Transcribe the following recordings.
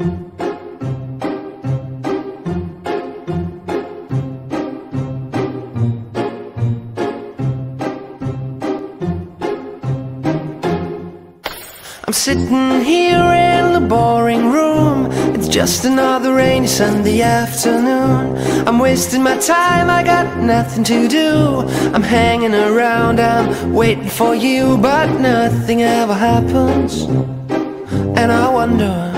I'm sitting here in the boring room. It's just another rainy Sunday afternoon. I'm wasting my time, I got nothing to do. I'm hanging around, I'm waiting for you, but nothing ever happens. And I wonder.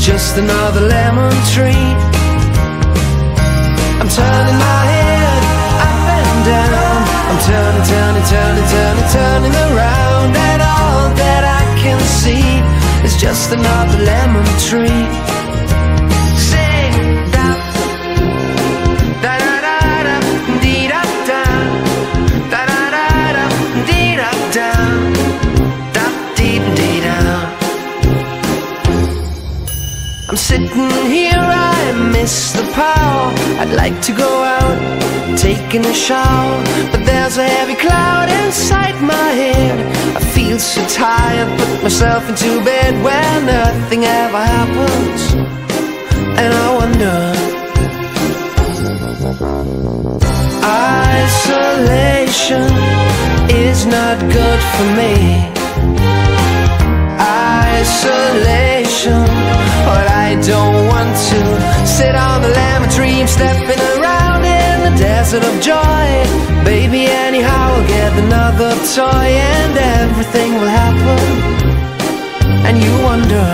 just another lemon tree. I'm turning my head up and down. I'm turning, turning, turning, turning, turning around. And all that I can see is just another lemon tree I'm sitting here, I miss the power. I'd like to go out, taking a shower. But there's a heavy cloud inside my head. I feel so tired, put myself into bed Where nothing ever happens. And I wonder Isolation is not good for me. Isolation but I don't want to sit on the lemon tree I'm stepping around in the desert of joy. Baby, anyhow, I'll get another toy And everything will happen. And you wonder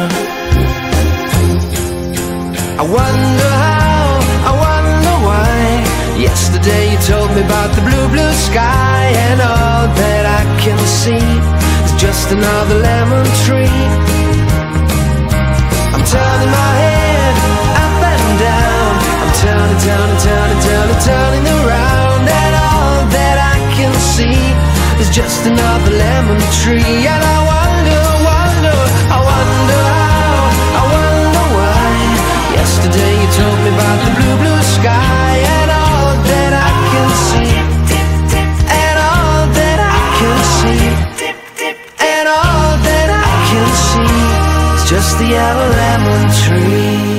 I wonder how, I wonder why. Yesterday you told me about the blue, blue sky And all that I can see. Is just another lemon tree turning, around And all that I can see is just another lemon tree. And I wonder, wonder, I wonder how, I wonder why. Yesterday you told me about the blue, blue sky And all that I can see. And all that I can see. And all that I can see Is just the yellow lemon tree